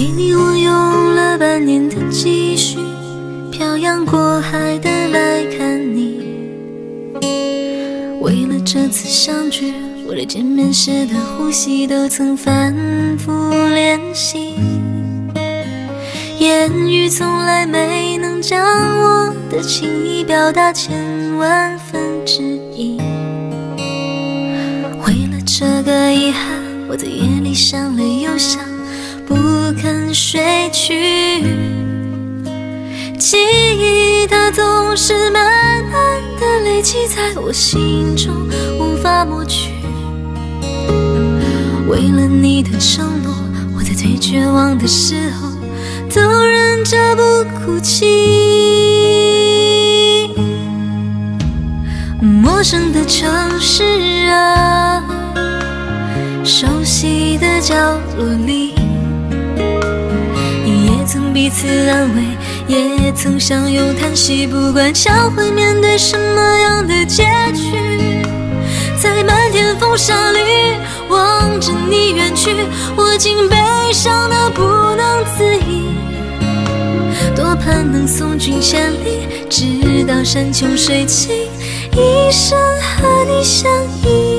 为你，我用了半年的积蓄，漂洋过海的来看你。为了这次相聚，我连见面时的呼吸都曾反复练习。言语从来没能将我的情意表达千万分之一。为了这个遗憾，我在夜里想了又想，去。记忆它总是慢慢的累积在我心中，无法抹去。为了你的承诺，我在最绝望的时候。都忍着不哭泣。陌生的城市啊，熟悉的角落里，曾彼此安慰，也曾相拥叹息。不管将会面对什么样的结局，在漫天风沙里望着你远去，我竟悲伤的不能自已。多盼能送君千里，直到山穷水尽，一生和你相依。